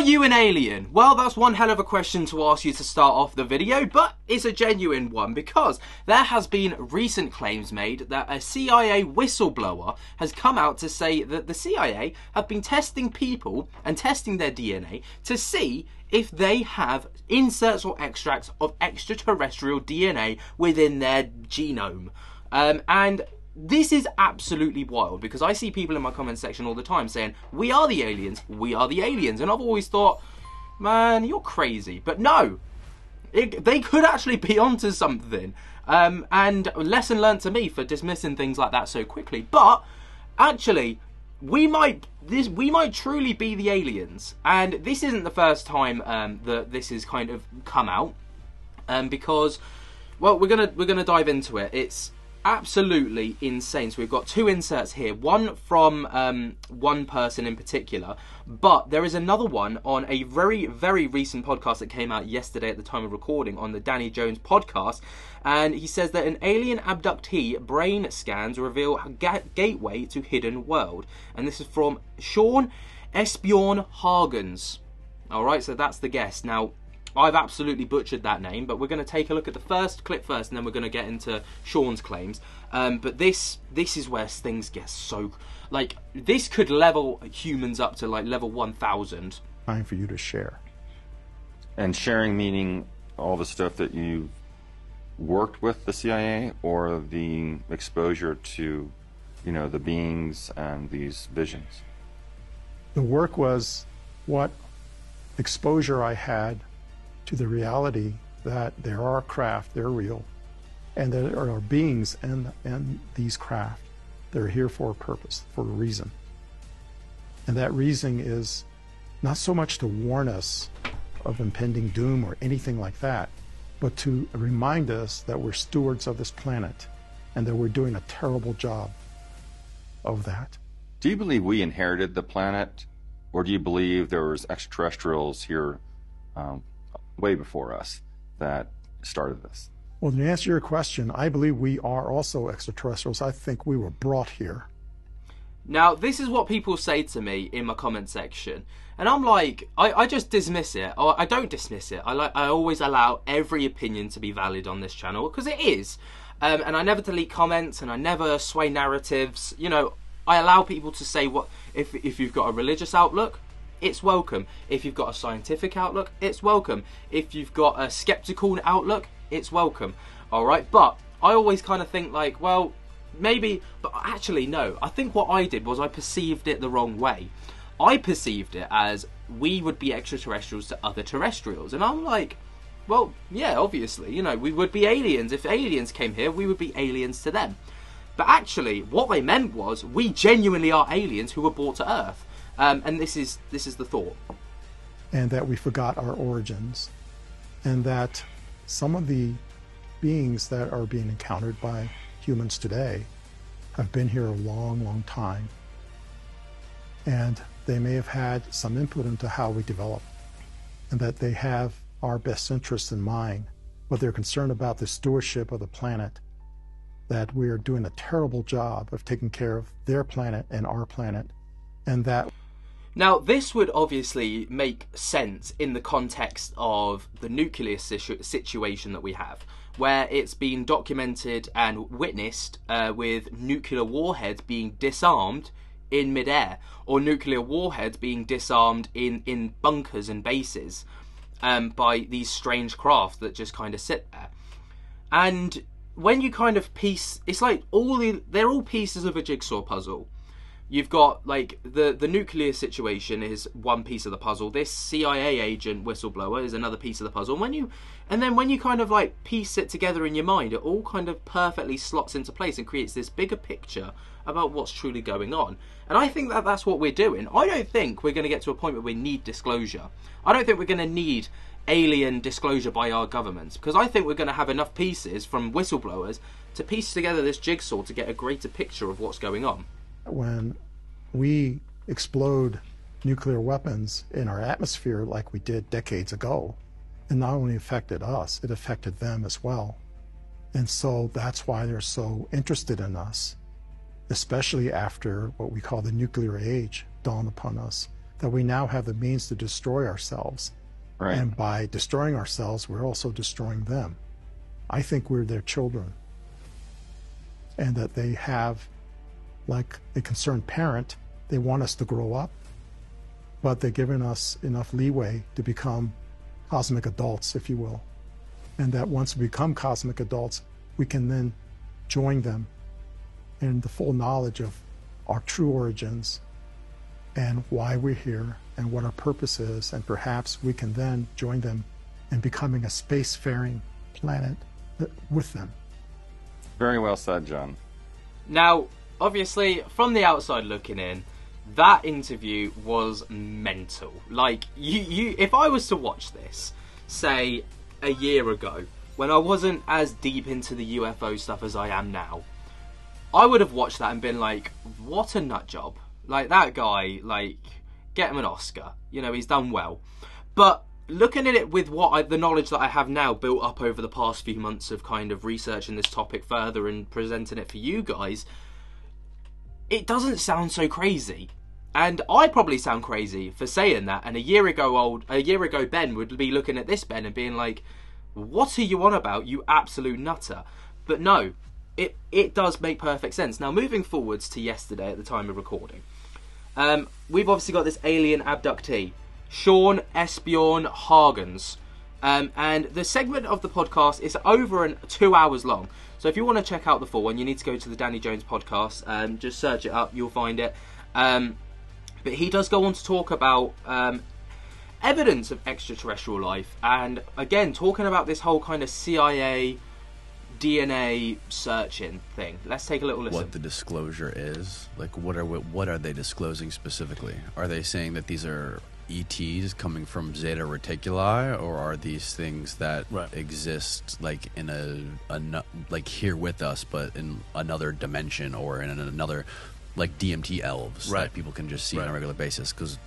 Are you an alien? Well, that's one hell of a question to ask you to start off the video, but it's a genuine one because there has been recent claims made that a CIA whistleblower has come out to say that the CIA have been testing people and testing their DNA to see if they have inserts or extracts of extraterrestrial DNA within their genome. Um, and this is absolutely wild because I see people in my comment section all the time saying, We are the aliens, we are the aliens. And I've always thought, Man, you're crazy. But no, it, they could actually be onto something. Um, and lesson learned to me for dismissing things like that so quickly. But actually, we might this we might truly be the aliens, and this isn't the first time um, that this has kind of come out, um, because well, we're gonna we're gonna dive into it. It's absolutely insane. So we've got two inserts here, one from um, one person in particular, but there is another one on a very, very recent podcast that came out yesterday at the time of recording on the Danny Jones podcast. And he says that an alien abductee brain scans reveal ga- gateway to hidden world. And this is from Sean Esbjorn Hagens. All right, so that's the guest. Now, I've absolutely butchered that name, but we're going to take a look at the first clip first, and then we're going to get into Sean's claims. Um, but this this is where things get so like this could level humans up to like level one thousand. Time for you to share. And sharing meaning all the stuff that you worked with the CIA, or the exposure to, you know, the beings and these visions. The work was what exposure I had to the reality that there are craft, they're real, and there are beings and and these craft. They're here for a purpose, for a reason. And that reason is not so much to warn us of impending doom or anything like that, but to remind us that we're stewards of this planet and that we're doing a terrible job of that. Do you believe we inherited the planet, or do you believe there was extraterrestrials here um, way before us that started this? Well, to answer your question, I believe we are also extraterrestrials. I think we were brought here. Now, this is what people say to me in my comment section, and I'm like, I, I just dismiss it, or I don't dismiss it. I like, I always allow every opinion to be valid on this channel because it is, um, and I never delete comments and I never sway narratives. You know, I allow people to say what if if you've got a religious outlook, it's welcome. If you've got a scientific outlook, it's welcome. If you've got a skeptical outlook, it's welcome. All right, but I always kind of think like, well, maybe, but actually no. I think what I did was I perceived it the wrong way. I perceived it as we would be extraterrestrials to other terrestrials, and I'm like, well, yeah, obviously, you know, we would be aliens. If aliens came here, we would be aliens to them. But actually, what they meant was we genuinely are aliens who were brought to Earth. Um, and this is this is the thought. And that we forgot our origins, and that some of the beings that are being encountered by humans today have been here a long, long time. And they may have had some input into how we develop, and that they have our best interests in mind, but they're concerned about the stewardship of the planet, that we are doing a terrible job of taking care of their planet and our planet, and that now, this would obviously make sense in the context of the nuclear situ- situation that we have, where it's been documented and witnessed uh, with nuclear warheads being disarmed in midair, or nuclear warheads being disarmed in, in bunkers and bases um, by these strange craft that just kind of sit there. And when you kind of piece, it's like all the, they're all pieces of a jigsaw puzzle you've got like the the nuclear situation is one piece of the puzzle. This cia agent whistleblower is another piece of the puzzle. And when you and then when you kind of like piece it together in your mind it all kind of perfectly slots into place and creates this bigger picture about what's truly going on. And i think that that's what we're doing. I don't think we're going to get to a point where we need disclosure. I don't think we're going to need alien disclosure by our governments because i think we're going to have enough pieces from whistleblowers to piece together this jigsaw to get a greater picture of what's going on. When we explode nuclear weapons in our atmosphere like we did decades ago, it not only affected us, it affected them as well. And so that's why they're so interested in us, especially after what we call the nuclear age dawned upon us that we now have the means to destroy ourselves. Right. And by destroying ourselves, we're also destroying them. I think we're their children. And that they have, like a concerned parent, they want us to grow up, but they're giving us enough leeway to become cosmic adults, if you will. And that once we become cosmic adults, we can then join them in the full knowledge of our true origins and why we're here and what our purpose is. And perhaps we can then join them in becoming a spacefaring planet with them. Very well said, John. Now, obviously, from the outside looking in, that interview was mental. Like you, you, if I was to watch this, say a year ago, when I wasn't as deep into the UFO stuff as I am now, I would have watched that and been like, "What a nut job!" Like that guy, like get him an Oscar. You know, he's done well. But looking at it with what I, the knowledge that I have now built up over the past few months of kind of researching this topic further and presenting it for you guys, it doesn't sound so crazy. And I probably sound crazy for saying that. And a year ago, old a year ago, Ben would be looking at this Ben and being like, "What are you on about, you absolute nutter?" But no, it it does make perfect sense. Now, moving forwards to yesterday at the time of recording, um, we've obviously got this alien abductee, Sean Esbjorn Hagens. Um, and the segment of the podcast is over and two hours long. So if you want to check out the full one, you need to go to the Danny Jones podcast. Um, just search it up, you'll find it. Um, but he does go on to talk about um, evidence of extraterrestrial life, and again, talking about this whole kind of CIA DNA searching thing. Let's take a little listen. What the disclosure is? Like, what are what are they disclosing specifically? Are they saying that these are ETs coming from Zeta Reticuli, or are these things that Right. exist like in a, a like here with us, but in another dimension or in another like DMT elves Right. that people can just see on a regular basis? Because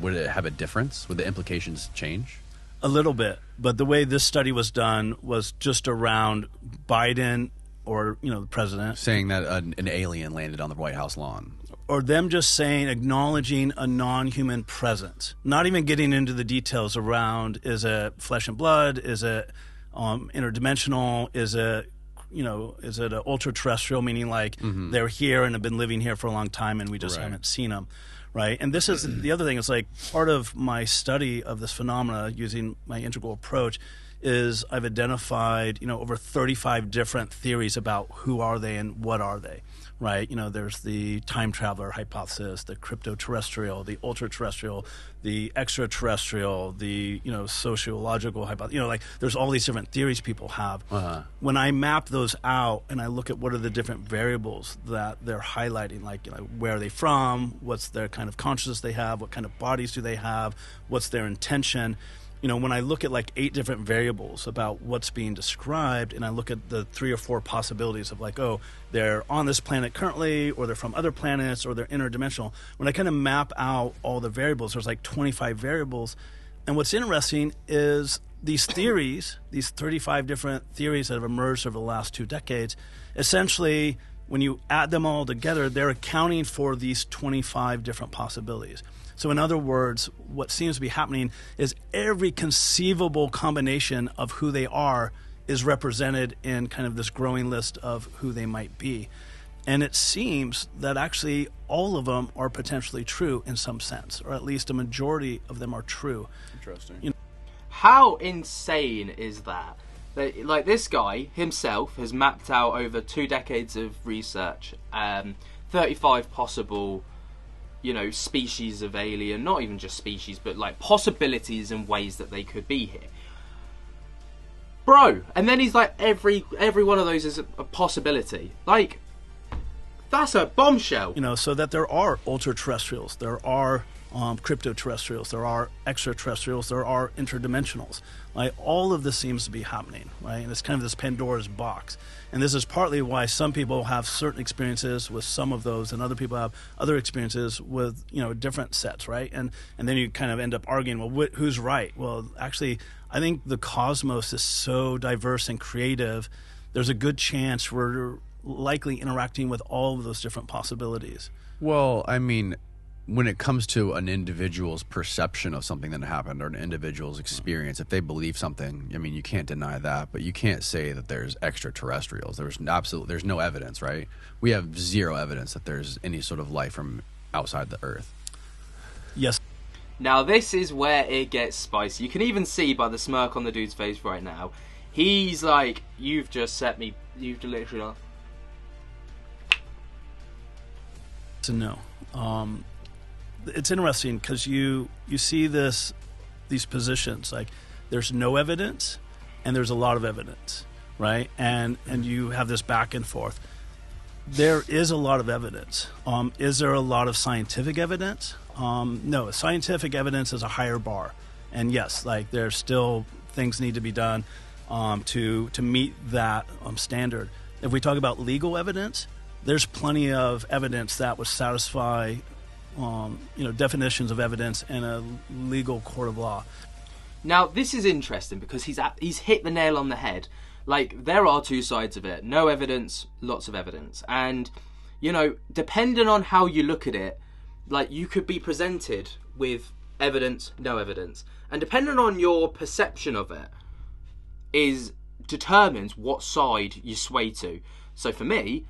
would it have a difference? Would the implications change? A little bit, but the way this study was done was just around Biden or you know the president. Saying that an, an alien landed on the White House lawn. or them just saying acknowledging a non-human presence. Not even getting into the details around is it flesh and blood? Is it um, interdimensional? Is it you know is it a ultra terrestrial meaning like they're here and have been living here for a long time and we just Right. haven't seen them right? And this is the other thing. Is like part of my study of this phenomena using my integral approach is I've identified, you know, over 35 different theories about who are they and what are they, right? You know, there's the time traveler hypothesis, the crypto-terrestrial, the ultra-terrestrial, the extraterrestrial, the, you know, sociological hypothesis. You know, like there's all these different theories people have. Uh-huh. When I map those out and I look at what are the different variables that they're highlighting, like, you know, where are they from? What's their kind of consciousness they have? What kind of bodies do they have? What's their intention? You know, when I look at like eight different variables about what's being described, and I look at the three or four possibilities of like, oh, they're on this planet currently, or they're from other planets, or they're interdimensional. When I kind of map out all the variables, there's like 25 variables. And what's interesting is these theories, these 35 different theories that have emerged over the last two decades, essentially, when you add them all together, they're accounting for these 25 different possibilities. So, in other words, what seems to be happening is every conceivable combination of who they are is represented in kind of this growing list of who they might be. And it seems that actually all of them are potentially true in some sense, or at least a majority of them are true. Interesting. How insane is that? That, Like this guy himself has mapped out over two decades of research, um, 35 possible, you know, species of alien, not even just species, but like possibilities and ways that they could be here. Bro, and then he's like every every one of those is a, a possibility. Like that's a bombshell. you know, so that there are ultra terrestrials, there are um, crypto terrestrials, there are extraterrestrials, there are interdimensionals. Like all of this seems to be happening, right? And it's kind of this Pandora's box. And this is partly why some people have certain experiences with some of those, and other people have other experiences with you know different sets, right? And and then you kind of end up arguing, well, wh- who's right? Well, actually, I think the cosmos is so diverse and creative. There's a good chance we're likely interacting with all of those different possibilities. Well, I mean, when it comes to an individual's perception of something that happened or an individual's experience, if they believe something, I mean, you can't deny that, but you can't say that there's extraterrestrials. There's absolute, there's no evidence, right? We have zero evidence that there's any sort of life from outside the Earth. Yes. Now this is where it gets spicy. You can even see by the smirk on the dude's face right now. He's like, "You've just set me. You've literally." To know. Um, it's interesting because you you see this these positions like there's no evidence and there's a lot of evidence, right? And and you have this back and forth. There is a lot of evidence. Um, is there a lot of scientific evidence? Um, no, scientific evidence is a higher bar, and yes, like there's still things need to be done um, to to meet that um, standard. If we talk about legal evidence, there's plenty of evidence that would satisfy um, you know definitions of evidence in a legal court of law. Now this is interesting because he's at, he's hit the nail on the head. Like there are two sides of it: no evidence, lots of evidence, and you know, depending on how you look at it, like you could be presented with evidence, no evidence, and depending on your perception of it, is determines what side you sway to. So for me,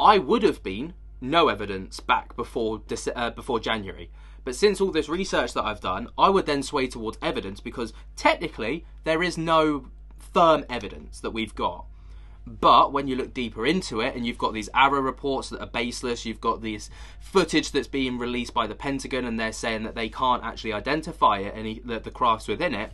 I would have been no evidence back before uh, before January. But since all this research that I've done, I would then sway towards evidence because technically there is no firm evidence that we've got. But when you look deeper into it and you've got these AARO reports that are baseless, you've got this footage that's being released by the Pentagon and they're saying that they can't actually identify it and that the craft's within it,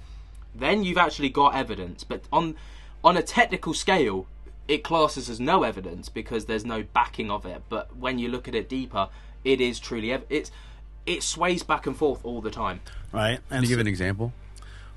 then you've actually got evidence. But on on a technical scale, it classes as no evidence because there's no backing of it. But when you look at it deeper, it is truly ev- it's it sways back and forth all the time. Right? Can you give an example?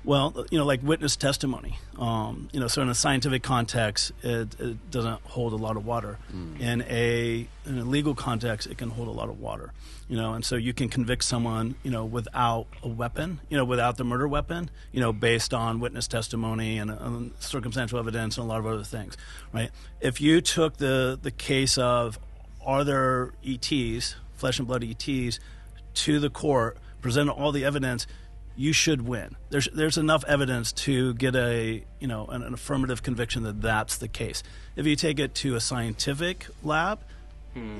Well, you know, like witness testimony. Um, you know, so in a scientific context, it, it doesn't hold a lot of water. In a in a legal context, it can hold a lot of water. You know, and so you can convict someone, you know, without a weapon, you know, without the murder weapon, you know, based on witness testimony and, and circumstantial evidence and a lot of other things, right? If you took the the case of are there ETs, flesh and blood ETs, to the court, presented all the evidence, you should win. There's there's enough evidence to get a you know an, an affirmative conviction that that's the case. If you take it to a scientific lab,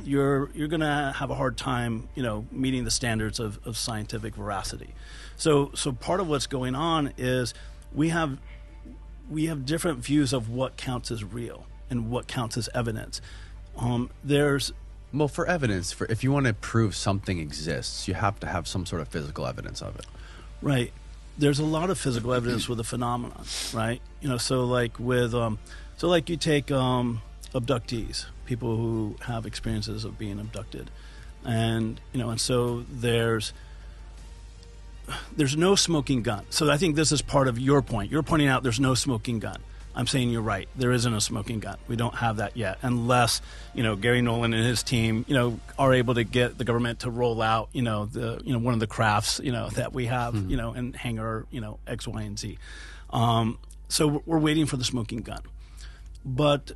you're you're going to have a hard time you know meeting the standards of, of scientific veracity. So so part of what's going on is we have we have different views of what counts as real and what counts as evidence. Um, there's Well, for evidence, for if you want to prove something exists, you have to have some sort of physical evidence of it. Right. There's a lot of physical evidence with the phenomenon, right? You know, so like with, um, so like you take um, abductees, people who have experiences of being abducted, and you know, and so there's there's no smoking gun. So I think this is part of your point. You're pointing out there's no smoking gun. I'm saying you're right. There isn't a smoking gun. We don't have that yet, unless you know Garry Nolan and his team, you know, are able to get the government to roll out, you know, the you know one of the crafts, you know, that we have, you know, in hangar, you know, X, Y, and Z. Um, so we're- we're waiting for the smoking gun, but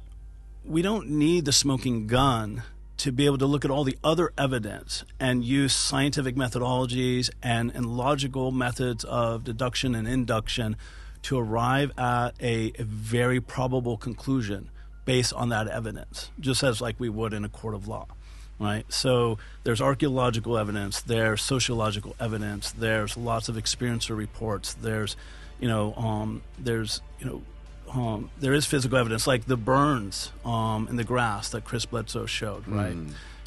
we don't need the smoking gun to be able to look at all the other evidence and use scientific methodologies and, and logical methods of deduction and induction to arrive at a, very probable conclusion based on that evidence, just as like we would in a court of law. Right, so there's archaeological evidence, there's sociological evidence, there's lots of experiencer reports, there's, you know, um, there's, you know, um, there is physical evidence, like the burns um, in the grass that Chris Bledsoe showed, right?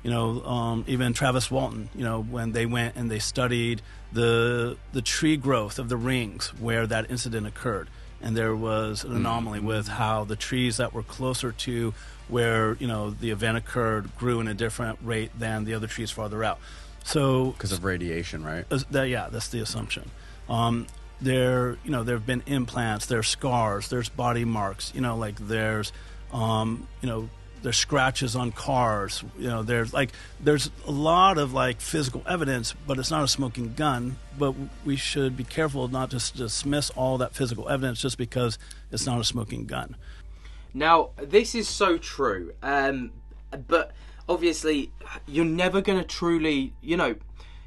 You know, um, even Travis Walton, you know, when they went and they studied the the tree growth of the rings where that incident occurred, and there was an anomaly with how the trees that were closer to where you know the event occurred grew in a different rate than the other trees farther out. So Because of radiation, right? as- that, yeah, that's the assumption. Um, there, you know, there have been implants, there's scars, there's body marks, you know, like there's, um, you know, there's scratches on cars, you know, there's like, there's a lot of like physical evidence, but it's not a smoking gun. But we should be careful not to dismiss all that physical evidence just because it's not a smoking gun. Now, this is so true, um, but obviously, you're never going to truly, you know,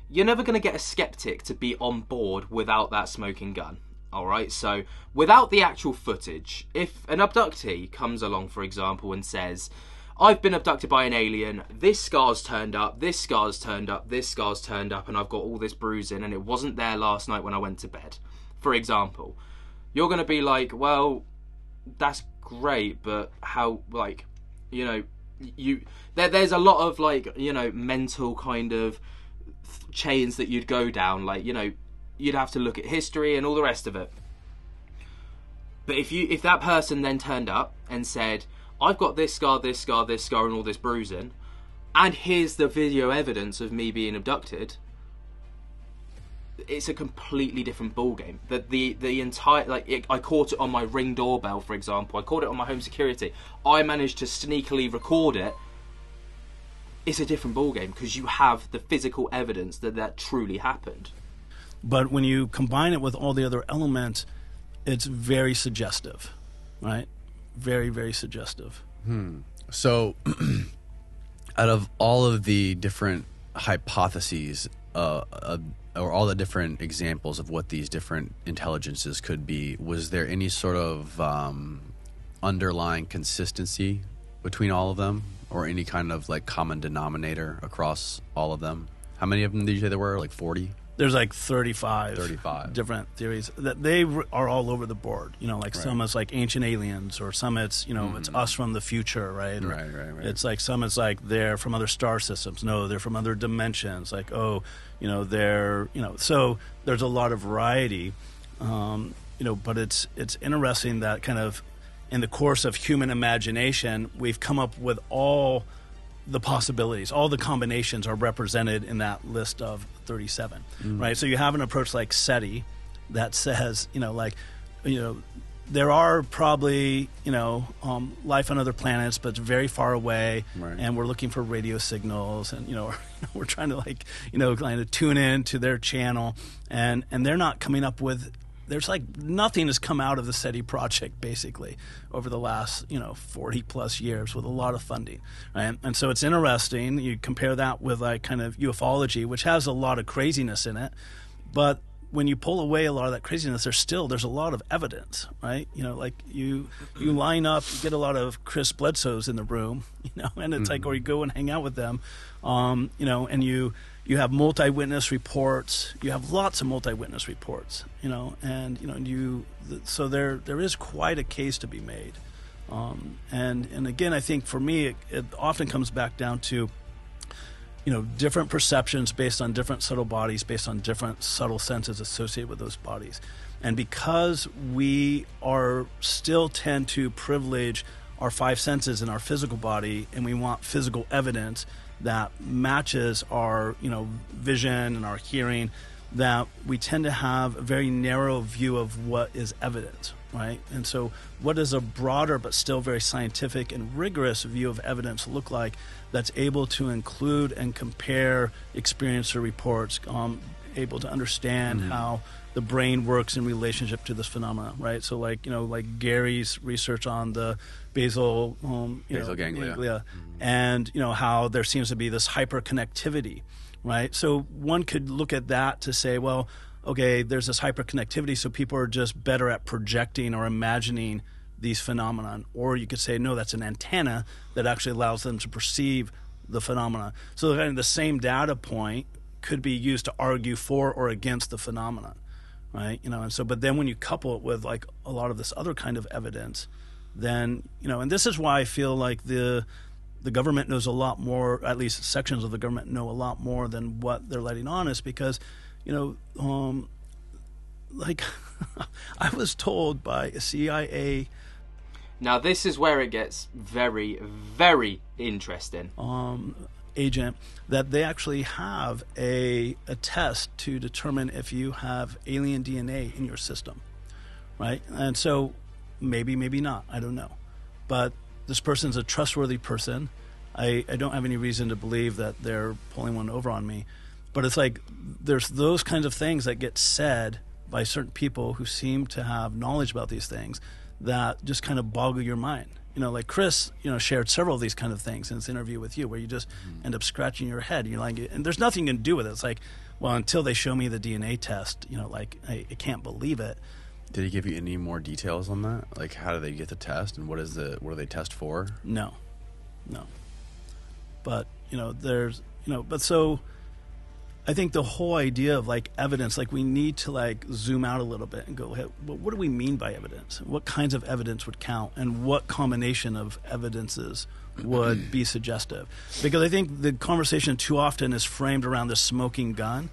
you're never going to get a skeptic to be on board without that smoking gun. All right, so without the actual footage, if an abductee comes along, for example, and says, I've been abducted by an alien, this scar's turned up, this scar's turned up, this scar's turned up, and I've got all this bruising, and it wasn't there last night when I went to bed, for example, you're going to be like, well, that's great, but how, like, you know, you there, there's a lot of like you know mental kind of chains that you'd go down like you know you'd have to look at history and all the rest of it but if you if that person then turned up and said i've got this scar this scar this scar and all this bruising and here's the video evidence of me being abducted it's a completely different ball game. The the the entire like it, I caught it on my ring doorbell, for example. I caught it on my home security. I managed to sneakily record it. It's a different ball game because you have the physical evidence that that truly happened. But when you combine it with all the other elements, it's very suggestive, right? Very very suggestive. So, out of all of the different hypotheses, uh, uh, or all the different examples of what these different intelligences could be, was there any sort of um, underlying consistency between all of them, or any kind of like common denominator across all of them? How many of them did you say there were? Like forty. There's like 35, 35. different theories that they are all over the board. You know, like some it's like ancient aliens, or some it's you know it's us from the future, right? Or Right, right, right. It's like some it's like they're from other star systems. No, they're from other dimensions. Like oh, you know they're you know so there's a lot of variety. Um, you know, but it's it's interesting that kind of in the course of human imagination, we've come up with all the possibilities, all the combinations are represented in that list of 37, right? So you have an approach like SETI that says, you know, like, you know, there are probably, you know, um, life on other planets, but it's very far away, Right. and we're looking for radio signals, and you know, we're trying to like, you know, kind of tune in to their channel, and and they're not coming up with there's like nothing has come out of the SETI project basically over the last you know 40 plus years with a lot of funding, right? And so it's interesting. You compare that with like kind of ufology, which has a lot of craziness in it, but when you pull away a lot of that craziness, there's still there's a lot of evidence, right? You know, like you you line up, you get a lot of Chris Bledsoes in the room, you know, and it's like, or you go and hang out with them, um, you know, and you you have multi-witness reports, you have lots of multi-witness reports, you know, and you know, and you so there there is quite a case to be made, um, and and again, I think for me, it, it often comes back down to you know different perceptions based on different subtle bodies based on different subtle senses associated with those bodies. And because we are still tend to privilege our five senses in our physical body and we want physical evidence that matches our you know vision and our hearing that we tend to have a very narrow view of what is evidence right? And so what does a broader but still very scientific and rigorous view of evidence look like that's able to include and compare experiencer reports um, able to understand how the brain works in relationship to this phenomenon, right? So like you know like gary's research on the basal um, you Basal know, ganglia. and you know how there seems to be this hyperconnectivity right? So one could look at that to say well okay there's this hyperconnectivity so people are just better at projecting or imagining these phenomenon or you could say no that's an antenna that actually allows them to perceive the phenomena. So kind of the same data point could be used to argue for or against the phenomenon right? You know and so but then when you couple it with like a lot of this other kind of evidence then you know and this is why i feel like the the government knows a lot more at least sections of the government know a lot more than what they're letting on is because you know um like i was told by a cia Now this is where it gets very, very interesting. um, agent that they actually have a, a test to determine if you have alien DNA in your system, right? And so maybe, maybe not. I don't know. But this person's a trustworthy person. I, I don't have any reason to believe that they're pulling one over on me. But it's like there's those kinds of things that get said by certain people who seem to have knowledge about these things that just kind of boggle your mind. You know, like Chris, you know, shared several of these kind of things in his interview with you, where you just mm-hmm. end up scratching your head. And you're like, and there's nothing you can do with it. It's like, Well, until they show me the DNA test, you know, like I, I can't believe it. Did he give you any more details on that? Like, how do they get the test, and what is the what do they test for? No, no. But you know, there's you know, but so I think the whole idea of like evidence, like we need to like zoom out a little bit and go, hey, what do we mean by evidence? What kinds of evidence would count, and what combination of evidences would be suggestive? Because I think the conversation too often is framed around the smoking gun,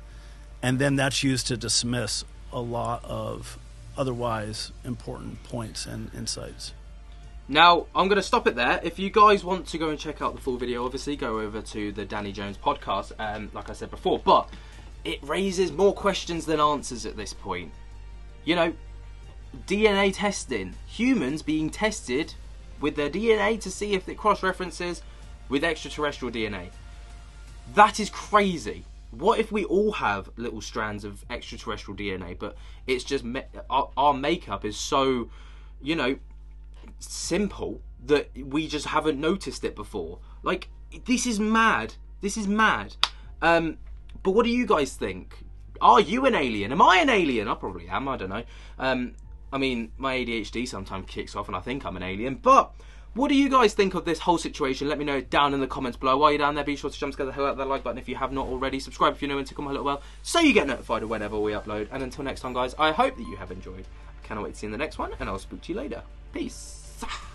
and then that's used to dismiss a lot of otherwise important points and insights. Now, I'm going to stop it there. If you guys want to go and check out the full video, obviously go over to the Danny Jones podcast, um, like I said before. But it raises more questions than answers at this point. You know, DNA testing, humans being tested with their DNA to see if it cross references with extraterrestrial DNA. That is crazy. What if we all have little strands of extraterrestrial DNA, but it's just me- our, our makeup is so, you know, simple that we just haven't noticed it before. Like this is mad. This is mad. Um, but what do you guys think? Are you an alien? Am I an alien? I probably am. I don't know. Um, I mean, my ADHD sometimes kicks off, and I think I'm an alien. But what do you guys think of this whole situation? Let me know down in the comments below. While you're down there, be sure to jump together, hit that like button if you have not already. Subscribe if you're new and tickle my little bell so you get notified of whenever we upload. And until next time, guys, I hope that you have enjoyed. I cannot wait to see you in the next one, and I'll speak to you later. Peace. Fuck.